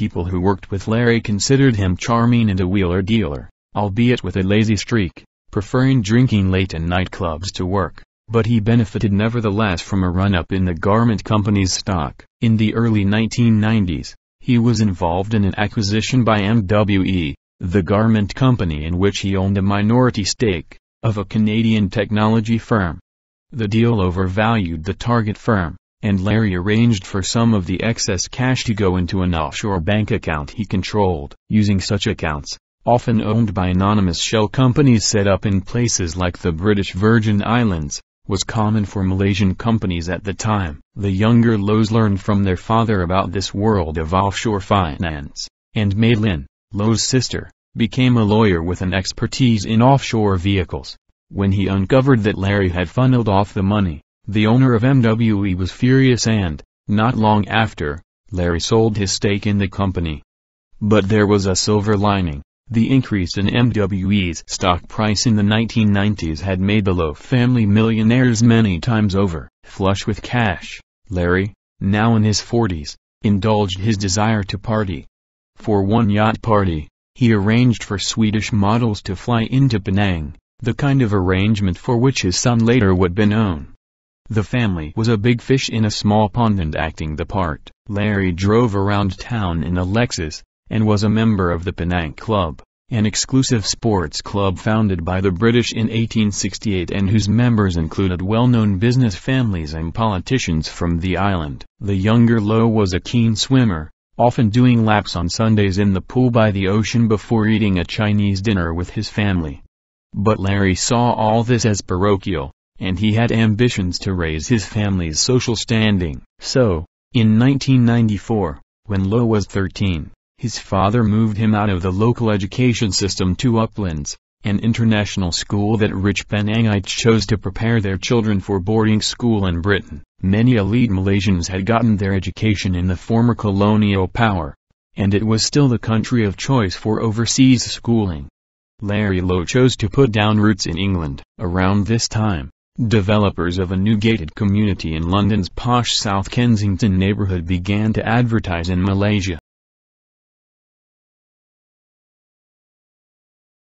people who worked with Larry considered him charming and a wheeler dealer, albeit with a lazy streak, preferring drinking late in nightclubs to work, but he benefited nevertheless from a run-up in the garment company's stock. In the early 1990s, he was involved in an acquisition by MWE, the garment company in which he owned a minority stake, of a Canadian technology firm. The deal overvalued the target firm, and Larry arranged for some of the excess cash to go into an offshore bank account he controlled. Using such accounts, often owned by anonymous shell companies set up in places like the British Virgin Islands, was common for Malaysian companies at the time. The younger Lows learned from their father about this world of offshore finance, and Mei Lin, Low's sister, became a lawyer with an expertise in offshore vehicles. When he uncovered that Larry had funneled off the money, the owner of MWE was furious and, not long after, Larry sold his stake in the company. But there was a silver lining. The increase in MWE's stock price in the 1990s had made the Low family millionaires many times over. Flush with cash, Larry, now in his 40s, indulged his desire to party. For one yacht party, he arranged for Swedish models to fly into Penang, the kind of arrangement for which his son later would be known. The family was a big fish in a small pond and acting the part. Larry drove around town in a Lexus, and was a member of the Penang Club, an exclusive sports club founded by the British in 1868 and whose members included well-known business families and politicians from the island. The younger Low was a keen swimmer, often doing laps on Sundays in the pool by the ocean before eating a Chinese dinner with his family. But Larry saw all this as parochial, and he had ambitions to raise his family's social standing. So, in 1994, when Low was 13, his father moved him out of the local education system to Uplands, an international school that rich Penangites chose to prepare their children for boarding school in Britain. Many elite Malaysians had gotten their education in the former colonial power, and it was still the country of choice for overseas schooling. Larry Low chose to put down roots in England. Around this time, developers of a new gated community in London's posh South Kensington neighbourhood began to advertise in Malaysia.